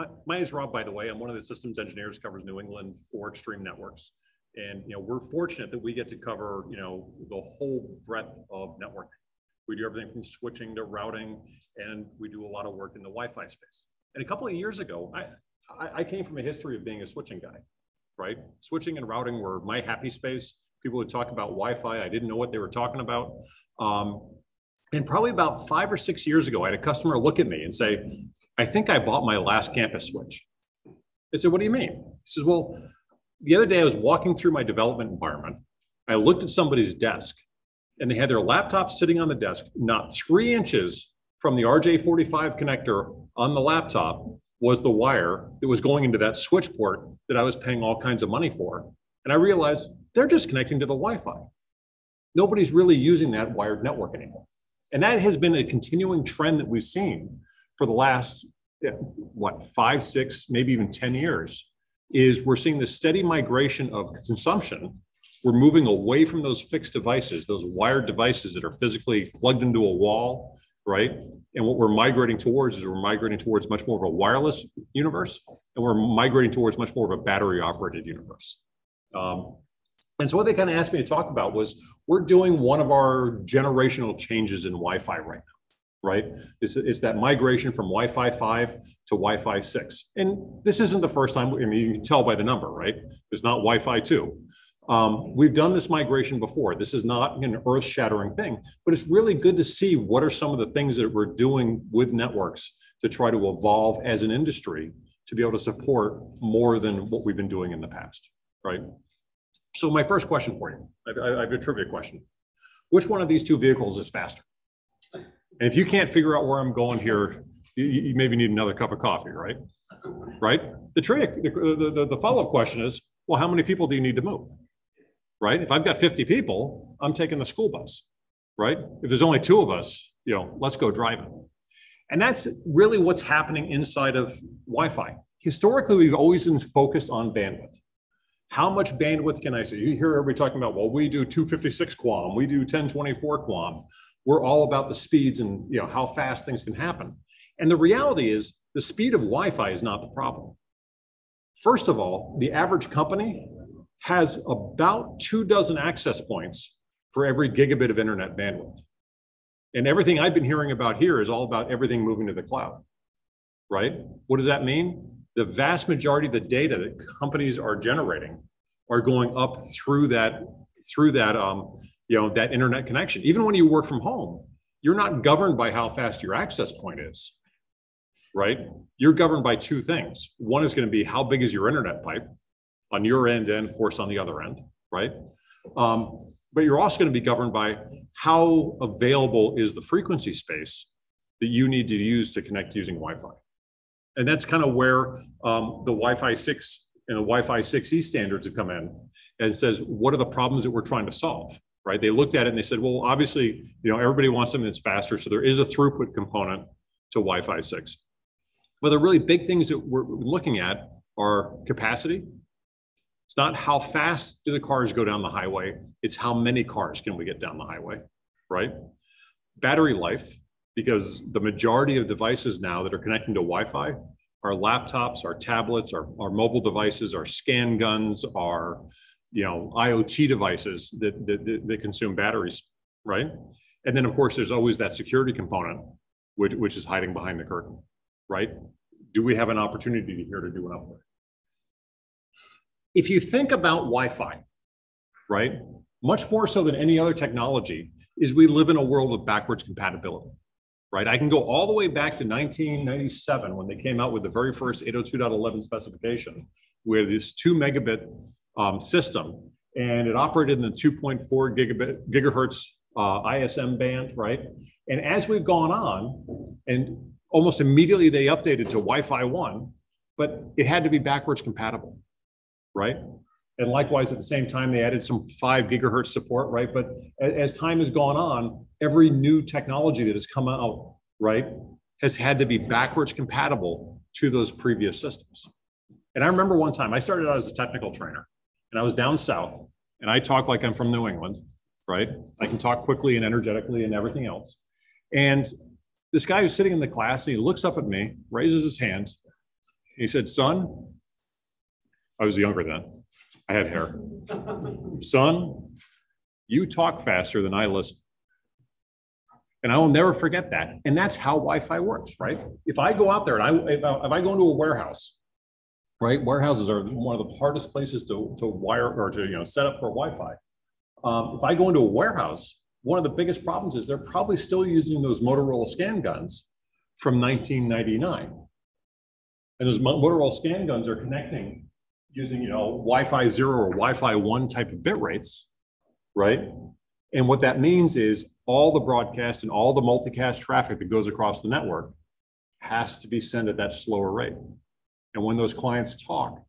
my, my name is Rob, by the way. I'm one of the systems engineers covers New England for Extreme Networks. And you know, we're fortunate that we get to cover, you know, the whole breadth of networking. We do everything from switching to routing, and we do a lot of work in the Wi-Fi space. And a couple of years ago, I, I, I came from a history of being a switching guy, right? Switching and routing were my happy space. People would talk about Wi-Fi. I didn't know what they were talking about. Um, and probably about five or six years ago, I had a customer look at me and say, I think I bought my last campus switch. I said, What do you mean? He says, Well, the other day I was walking through my development environment. I looked at somebody's desk and they had their laptop sitting on the desk, not three inches from the RJ45 connector on the laptop was the wire that was going into that switch port that I was paying all kinds of money for. And I realized they're just connecting to the Wi Fi. Nobody's really using that wired network anymore. And that has been a continuing trend that we've seen for the last, what, five, six, maybe even 10 years, is we're seeing the steady migration of consumption. We're moving away from those fixed devices, those wired devices that are physically plugged into a wall, right? And what we're migrating towards is we're migrating towards much more of a wireless universe, and we're migrating towards much more of a battery operated universe. Um, and so what they kind of asked me to talk about was we're doing one of our generational changes in Wi-Fi right now, right? It's, it's that migration from Wi-Fi 5 to Wi-Fi 6. And this isn't the first time, I mean, you can tell by the number, right? It's not Wi-Fi 2. Um, we've done this migration before. This is not an earth shattering thing, but it's really good to see what are some of the things that we're doing with networks to try to evolve as an industry to be able to support more than what we've been doing in the past, right? So my first question for you, I, I have a trivia question. Which one of these two vehicles is faster? And if you can't figure out where I'm going here, you, you maybe need another cup of coffee, right? Right? The trick, the, the, the follow-up question is, well, how many people do you need to move? Right? If I've got 50 people, I'm taking the school bus, right? If there's only two of us, you know, let's go driving. And that's really what's happening inside of Wi-Fi. Historically, we've always been focused on bandwidth. How much bandwidth can I say? You hear everybody talking about, well, we do 256 QAM, we do 1024 QAM. We're all about the speeds and you know how fast things can happen. And the reality is the speed of Wi-Fi is not the problem. First of all, the average company has about two dozen access points for every gigabit of internet bandwidth. And everything I've been hearing about here is all about everything moving to the cloud, right? What does that mean? the vast majority of the data that companies are generating are going up through that through that um, you know that internet connection. Even when you work from home, you're not governed by how fast your access point is, right? You're governed by two things. One is going to be how big is your internet pipe on your end, and of course on the other end, right? Um, but you're also going to be governed by how available is the frequency space that you need to use to connect using Wi-Fi. And that's kind of where um, the Wi-Fi 6 and the Wi-Fi 6E standards have come in and says, what are the problems that we're trying to solve? Right? They looked at it and they said, well, obviously, you know, everybody wants something that's faster. So there is a throughput component to Wi-Fi 6. But the really big things that we're looking at are capacity. It's not how fast do the cars go down the highway, it's how many cars can we get down the highway, right? Battery life, because the majority of devices now that are connecting to Wi-Fi are laptops, our tablets, our, our mobile devices, our scan guns, our you know IoT devices that, that, that consume batteries, right? And then of course there's always that security component, which, which is hiding behind the curtain, right? Do we have an opportunity here to do an upgrade? If you think about Wi-Fi, right, much more so than any other technology, is we live in a world of backwards compatibility right? I can go all the way back to 1997 when they came out with the very first 802.11 specification where this two megabit um, system and it operated in the 2.4 gigabit gigahertz uh, ISM band, right? And as we've gone on, and almost immediately they updated to Wi-Fi one, but it had to be backwards compatible, right? And likewise, at the same time, they added some five gigahertz support, right? But as time has gone on, every new technology that has come out, right, has had to be backwards compatible to those previous systems. And I remember one time I started out as a technical trainer and I was down south and I talk like I'm from New England, right? I can talk quickly and energetically and everything else. And this guy who's sitting in the class and he looks up at me, raises his hand, He said, son, I was younger then. I had hair. Son, you talk faster than I listen. And I will never forget that. And that's how Wi-Fi works, right? If I go out there and I, if I, if I go into a warehouse, right? Warehouses are one of the hardest places to, to wire or to, you know, set up for Wi-Fi. Um, if I go into a warehouse, one of the biggest problems is they're probably still using those Motorola scan guns from 1999. And those Motorola scan guns are connecting using, you know, Wi-Fi zero or Wi-Fi one type of bit rates, right? And what that means is all the broadcast and all the multicast traffic that goes across the network has to be sent at that slower rate. And when those clients talk,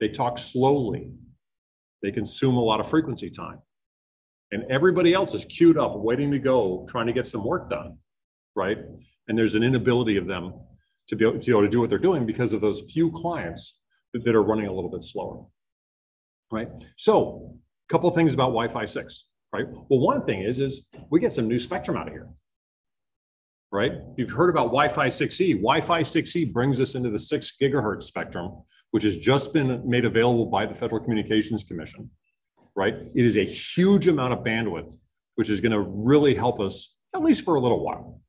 they talk slowly. They consume a lot of frequency time. And everybody else is queued up, waiting to go, trying to get some work done, right? And there's an inability of them to be, able, to be able to do what they're doing because of those few clients that, that are running a little bit slower, right? So a couple things about Wi-Fi 6, right? Well, one thing is, is we get some new spectrum out of here, right? You've heard about Wi-Fi 6E. Wi-Fi 6E brings us into the six gigahertz spectrum, which has just been made available by the Federal Communications Commission, right? It is a huge amount of bandwidth, which is gonna really help us, at least for a little while,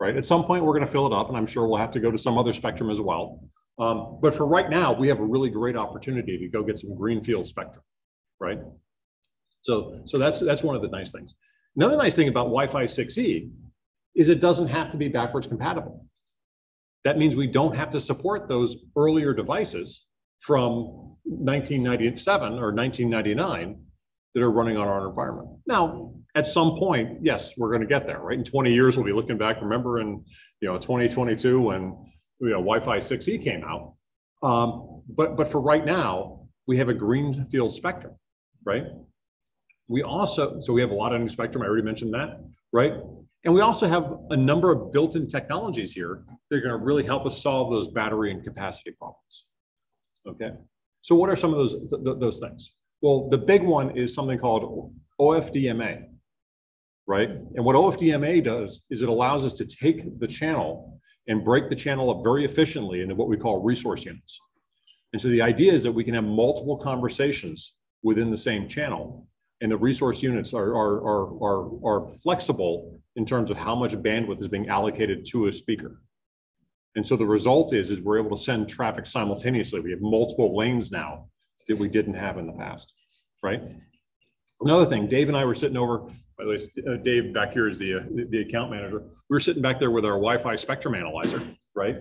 right? At some point, we're gonna fill it up, and I'm sure we'll have to go to some other spectrum as well. Um, but for right now, we have a really great opportunity to go get some greenfield spectrum, right? So, so that's, that's one of the nice things. Another nice thing about Wi-Fi 6E is it doesn't have to be backwards compatible. That means we don't have to support those earlier devices from 1997 or 1999 that are running on our environment. Now, at some point, yes, we're going to get there, right? In 20 years, we'll be looking back. Remember in you know 2022 when you know Wi-Fi 6E came out. Um, but but for right now, we have a greenfield spectrum, right? We also so we have a lot of new spectrum. I already mentioned that, right? And we also have a number of built-in technologies here that are going to really help us solve those battery and capacity problems. Okay. So what are some of those th those things? Well, the big one is something called OFDMA, right? And what OFDMA does is it allows us to take the channel and break the channel up very efficiently into what we call resource units. And so the idea is that we can have multiple conversations within the same channel. And the resource units are, are, are, are, are flexible in terms of how much bandwidth is being allocated to a speaker. And so the result is, is we're able to send traffic simultaneously. We have multiple lanes now that we didn't have in the past, right? Another thing, Dave and I were sitting over, by the way, uh, Dave back here is the, uh, the account manager. We were sitting back there with our Wi-Fi spectrum analyzer, right?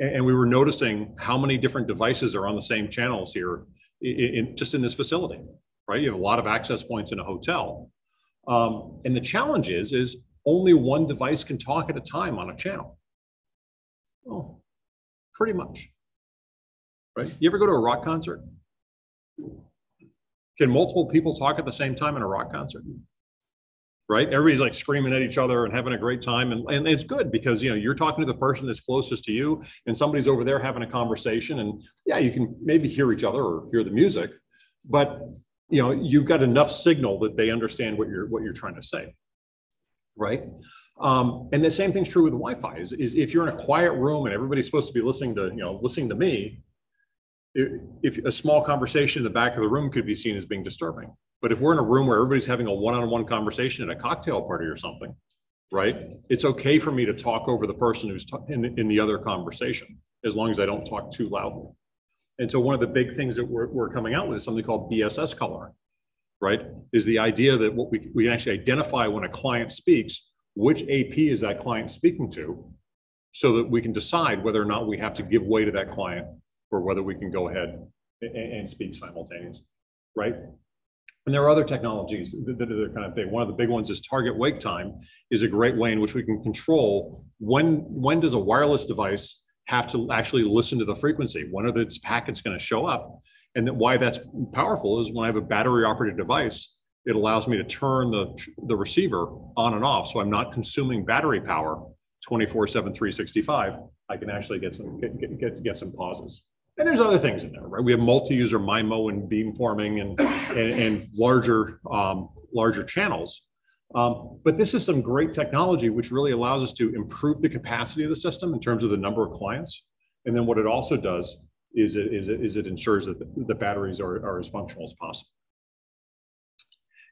And, and, we were noticing how many different devices are on the same channels here in, in, just in this facility, right? You have a lot of access points in a hotel. Um, and the challenge is, is only one device can talk at a time on a channel. Well, pretty much, right? You ever go to a rock concert? Can multiple people talk at the same time in a rock concert? Right? Everybody's like screaming at each other and having a great time. And, and it's good because, you know, you're talking to the person that's closest to you and somebody's over there having a conversation. And yeah, you can maybe hear each other or hear the music, but, you know, you've got enough signal that they understand what you're, what you're trying to say. Right? Um, and the same thing's true with Wi-Fi is, is if you're in a quiet room and everybody's supposed to be listening to, you know, listening to me, if a small conversation in the back of the room could be seen as being disturbing. But if we're in a room where everybody's having a one-on-one conversation at a cocktail party or something, right? It's okay for me to talk over the person who's in, in the other conversation, as long as I don't talk too loudly. And so one of the big things that we're, we're coming out with is something called BSS coloring, right? Is the idea that what we, we can actually identify when a client speaks, which AP is that client speaking to, so that we can decide whether or not we have to give way to that client or whether we can go ahead and, and speak simultaneously, right? And there are other technologies that, are kind of big. One of the big ones is target wake time is a great way in which we can control when, when does a wireless device have to actually listen to the frequency? When are its packets going to show up? And that why that's powerful is when I have a battery operated device, it allows me to turn the, the receiver on and off. So I'm not consuming battery power 24 7, 365. I can actually get some, get, get, get some pauses. And there's other things in there, right? We have multi-user MIMO and beamforming and, and, and larger, um, larger channels. Um, but this is some great technology which really allows us to improve the capacity of the system in terms of the number of clients And then what it also does is it, is it, is it ensures that the, the batteries are, are as functional as possible.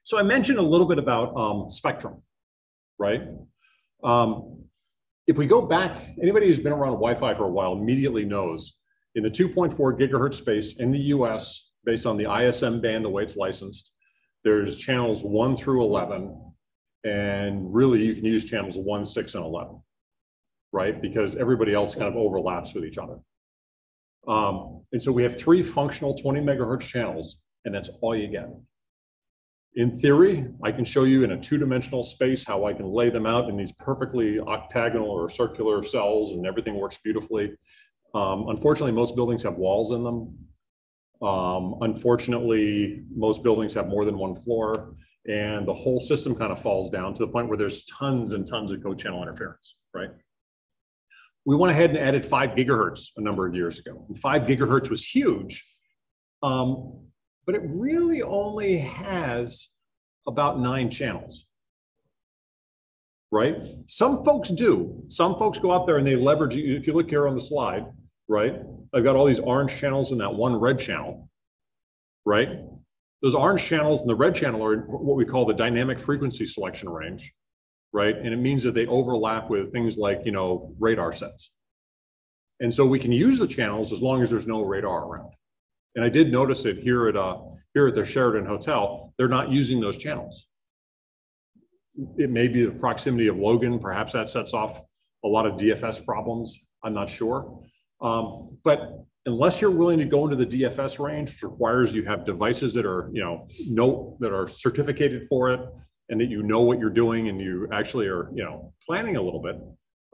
So I mentioned a little bit about um, spectrum, right? Um, if we go back, anybody who's been around Wi-Fi for a while immediately knows in the 2.4 gigahertz space in the US, based on the ISM band, the way it's licensed, there's channels one through 11, and really you can use channels one, six, and 11, right? Because everybody else kind of overlaps with each other. Um, and so we have three functional 20 megahertz channels, and that's all you get. In theory, I can show you in a two-dimensional space how I can lay them out in these perfectly octagonal or circular cells and everything works beautifully. Um, unfortunately, most buildings have walls in them. Um, unfortunately, most buildings have more than one floor and the whole system kind of falls down to the point where there's tons and tons of co-channel interference, right? We went ahead and added five gigahertz a number of years ago. And five gigahertz was huge, um, but it really only has about nine channels, right? Some folks do. Some folks go out there and they leverage, if you look here on the slide, right? I've got all these orange channels and that one red channel, right? Those orange channels and the red channel are what we call the dynamic frequency selection range, right? And it means that they overlap with things like, you know, radar sets. And so we can use the channels as long as there's no radar around. And I did notice it here at uh, here at the Sheraton Hotel, they're not using those channels. It may be the proximity of Logan, perhaps that sets off a lot of DFS problems. I'm not sure. Um, but unless you're willing to go into the DFS range, which requires you have devices that are, you know, know that are certificated for it and that you know what you're doing and you actually are, you know, planning a little bit,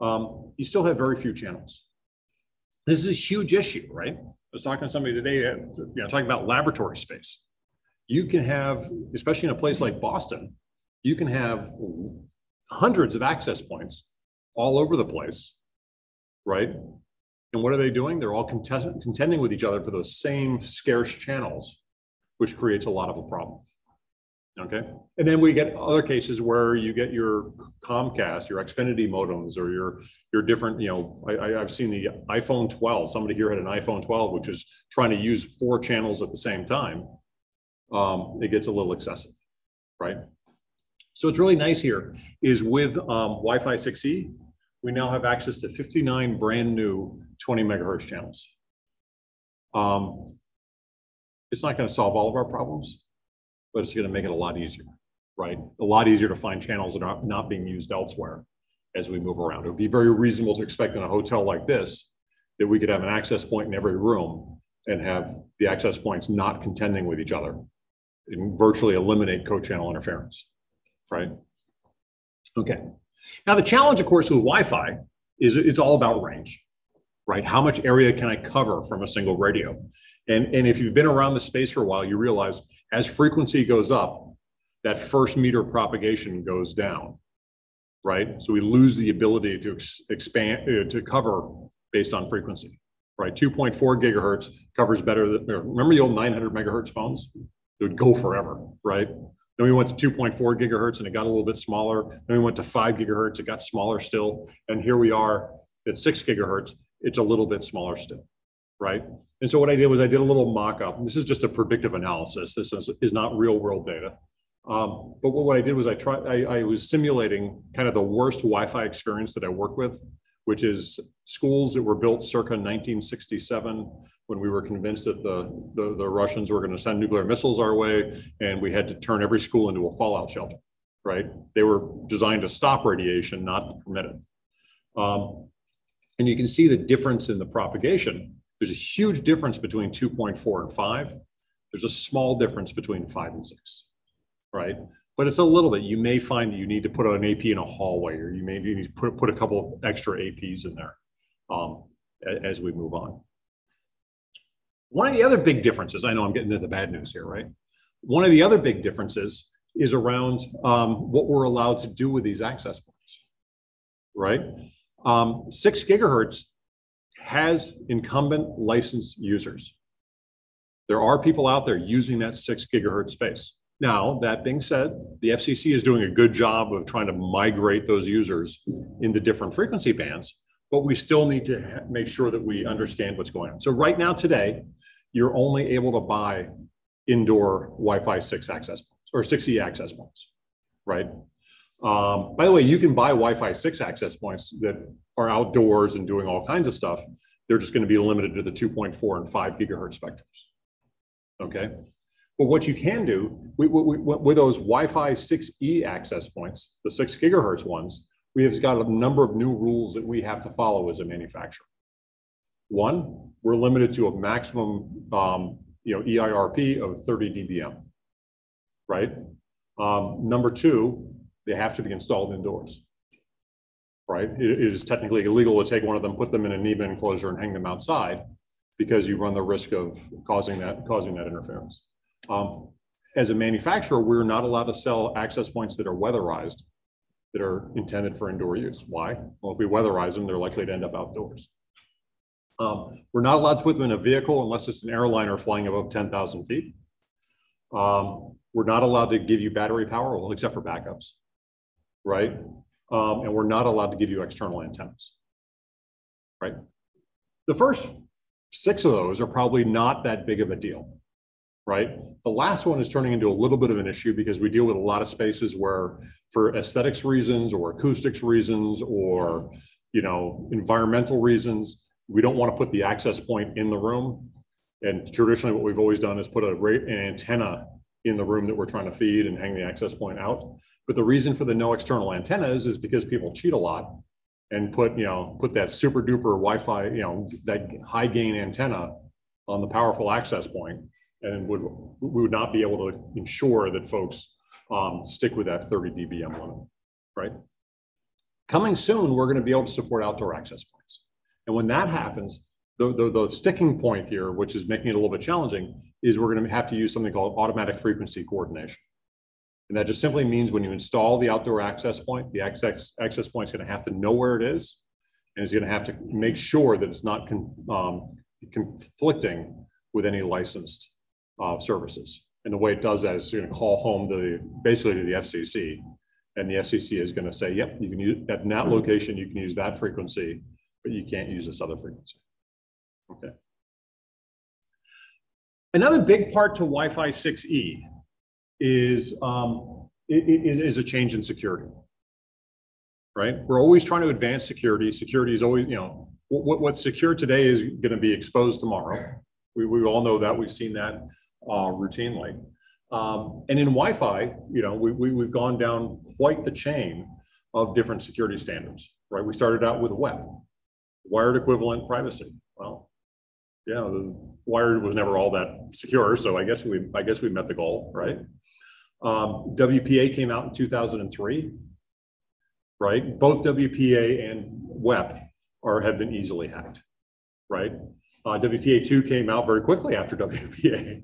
um, you still have very few channels. This is a huge issue, right? I was talking to somebody today, uh, you know, talking about laboratory space. You can have, especially in a place like Boston, you can have hundreds of access points all over the place, right? And what are they doing? They're all contending with each other for those same scarce channels, which creates a lot of a problem. Okay. And then we get other cases where you get your Comcast, your Xfinity modems, or your your different, you know, I, have seen the iPhone 12. Somebody here had an iPhone 12, which is trying to use four channels at the same time. Um, it gets a little excessive, right? So it's really nice here is with um, Wi-Fi 6E, we now have access to 59 brand new 20 megahertz channels. Um, it's not going to solve all of our problems, but it's going to make it a lot easier, right? A lot easier to find channels that are not being used elsewhere as we move around. It would be very reasonable to expect in a hotel like this that we could have an access point in every room and have the access points not contending with each other and virtually eliminate co-channel interference, right? Okay. Now, the challenge, of course, with Wi-Fi is it's all about range, right? How much area can I cover from a single radio? And, and if you've been around the space for a while, you realize as frequency goes up, that first meter propagation goes down, right? So we lose the ability to ex expand, uh, to cover based on frequency, right? 2.4 gigahertz covers better than, remember the old 900 megahertz phones? It would go forever, right? Then we went to 2.4 gigahertz and it got a little bit smaller. Then we went to five gigahertz, it got smaller still. And here we are at six gigahertz, it's a little bit smaller still, right? And so what I did was I did a little mock-up. This is just a predictive analysis. This is, is not real world data. Um, but what what, I did was I tried, I, I was simulating kind of the worst Wi-Fi experience that I work with, which is schools that were built circa 1967 when we were convinced that the, the, the Russians were going to send nuclear missiles our way, and we had to turn every school into a fallout shelter, right? They were designed to stop radiation, not to permit it. Um, and you can see the difference in the propagation. There's a huge difference between 2.4 and 5. There's a small difference between 5 and 6, right? But it's a little bit. You may find that you need to put an AP in a hallway, or you may need to put, put a couple extra APs in there um, as we move on. One of the other big differences, I know I'm getting into the bad news here, right? One of the other big differences is around um, what we're allowed to do with these access points, right? Um, six gigahertz has incumbent licensed users. There are people out there using that six gigahertz space. Now, that being said, the FCC is doing a good job of trying to migrate those users into different frequency bands, but we still need to make sure that we understand what's going on. So right now today, you're only able to buy indoor Wi-Fi 6 access points or 6E access points, right? Um, by the way, you can buy Wi-Fi 6 access points that are outdoors and doing all kinds of stuff. They're just going to be limited to the 2.4 and 5 gigahertz spectrums. Okay. But what you can do with, those Wi-Fi 6E access points, the 6 gigahertz ones, we have got a number of new rules that we have to follow as a manufacturer. One, we're limited to a maximum um, you know, EIRP of 30 dBm, right? Um, number two, they have to be installed indoors, right? It, it is technically illegal to take one of them, put them in a NEMA enclosure and hang them outside because you run the risk of causing that, causing that interference. Um, as a manufacturer, we're not allowed to sell access points that are weatherized, that are intended for indoor use. Why? Well, if we weatherize them, they're likely to end up outdoors. Um, we're not allowed to put them in a vehicle unless it's an airliner flying above 10,000 feet. Um, we're not allowed to give you battery power, well, except for backups, right? Um, and we're not allowed to give you external antennas, right? The first six of those are probably not that big of a deal right? The last one is turning into a little bit of an issue because we deal with a lot of spaces where for aesthetics reasons or acoustics reasons or, you know, environmental reasons, we don't want to put the access point in the room. And traditionally what we've always done is put a an antenna in the room that we're trying to feed and hang the access point out. But the reason for the no external antennas is because people cheat a lot and put, you know, put that super duper Wi-Fi, you know, that high gain antenna on the powerful access point and would we would not be able to ensure that folks um, stick with that 30 dBm limit, right? Coming soon, we're going to be able to support outdoor access points. And when that happens, the, the, the sticking point here, which is making it a little bit challenging, is we're going to have to use something called automatic frequency coordination. And that just simply means when you install the outdoor access point, the access, access point is going to have to know where it is, and it's going to have to make sure that it's not con, um, conflicting with any licensed uh, services. And the way it does that is going to call home to the, basically to the FCC. And the FCC is going to say, yep, you can use at that location, you can use that frequency, but you can't use this other frequency. Okay. Another big part to Wi-Fi 6E is, um, is, is a change in security, right? We're always trying to advance security. Security is always, you know, what, what's secure today is going to be exposed tomorrow. We, we all know that. We've seen that uh, routinely. Um, and in Wi-Fi, you know, we, we, we've gone down quite the chain of different security standards, right? We started out with WEP, wired equivalent privacy. Well, yeah, the wired was never all that secure, so I guess we I guess we met the goal, right? Um, WPA came out in 2003, right? Both WPA and WEP are have been easily hacked, right? Uh, WPA2 came out very quickly after WPA,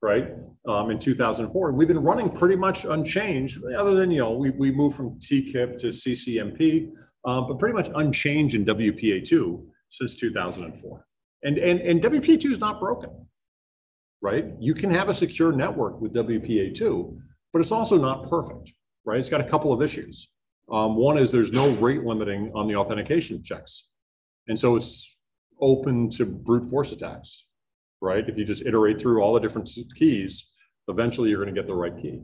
right, um, in 2004. We've been running pretty much unchanged, other than, you know, we, we moved from TKIP to CCMP, um, but pretty much unchanged in WPA2 since 2004. And, and, and WPA2 is not broken, right? You can have a secure network with WPA2, but it's also not perfect, right? It's got a couple of issues. Um, one is there's no rate limiting on the authentication checks. And so it's open to brute force attacks, right? If you just iterate through all the different keys, eventually you're going to get the right key.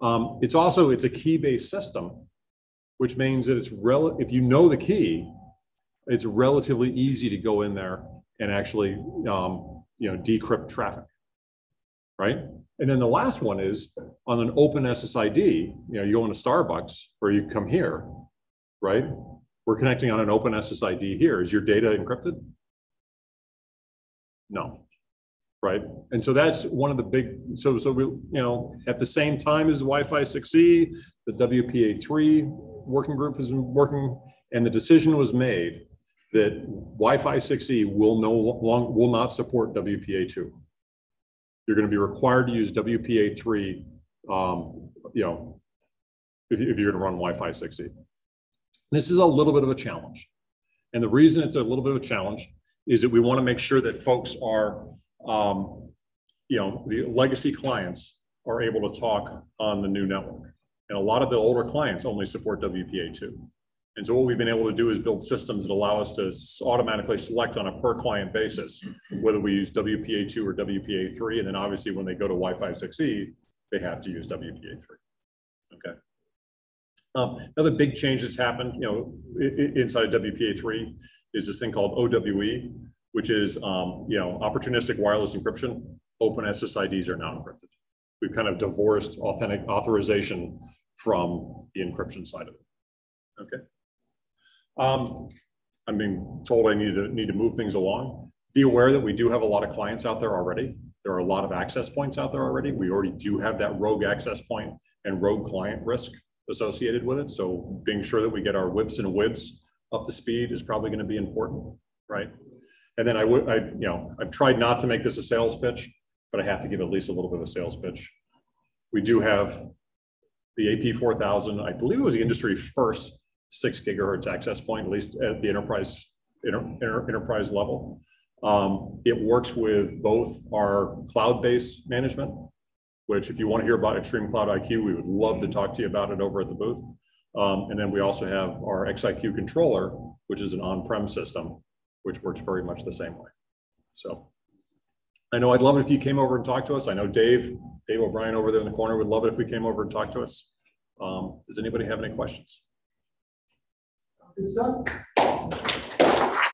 Um, it's also it's a key-based system, which means that it's rel if you know the key, it's relatively easy to go in there and actually um, you know decrypt traffic, right? And then the last one is on an open SSID. You know, you go into Starbucks or you come here, right? We're connecting on an open SSID here. Is your data encrypted? No, right? And so that's one of the big, so, so we, you know, at the same time as Wi-Fi 6E, the WPA3 working group has been working, and the decision was made that Wi-Fi 6E will no long, will not support WPA2. You're going to be required to use WPA3, um, you know, if, if you're going to run Wi-Fi 6E. This is a little bit of a challenge. And the reason it's a little bit of a challenge is that we want to make sure that folks are um, you know, the legacy clients are able to talk on the new network. And a lot of the older clients only support WPA2. And so what we've been able to do is build systems that allow us to automatically select on a per client basis, whether we use WPA two or WPA three, and then obviously when they go to Wi-Fi six E, they have to use WPA three. Okay. Um, another big change that's happened, you know, inside of WPA three is this thing called OWE, which is, um, you know, opportunistic wireless encryption. Open SSIDs are not encrypted. We've kind of divorced authentic authorization from the encryption side of it. Okay. Um, I'm being told I need to, need to move things along. Be aware that we do have a lot of clients out there already. There are a lot of access points out there already. We already do have that rogue access point and rogue client risk associated with it. So being sure that we get our WIPS and WIDS up to speed is probably going to be important, right? And then I would, I, you know, I've tried not to make this a sales pitch, but I have to give at least a little bit of a sales pitch. We do have the AP four thousand, I believe it was the industry first six gigahertz access point, at least at the enterprise, enter, enter- enterprise level. Um, it works with both our cloud-based management, which if you want to hear about Extreme Cloud IQ, we would love to talk to you about it over at the booth. Um, and then we also have our XIQ controller, which is an on-prem system, which works very much the same way. So I know I'd love it if you came over and talked to us. I know Dave, Dave O'Brien over there in the corner would love it if we came over and talked to us. Um, does anybody have any questions? Good stuff.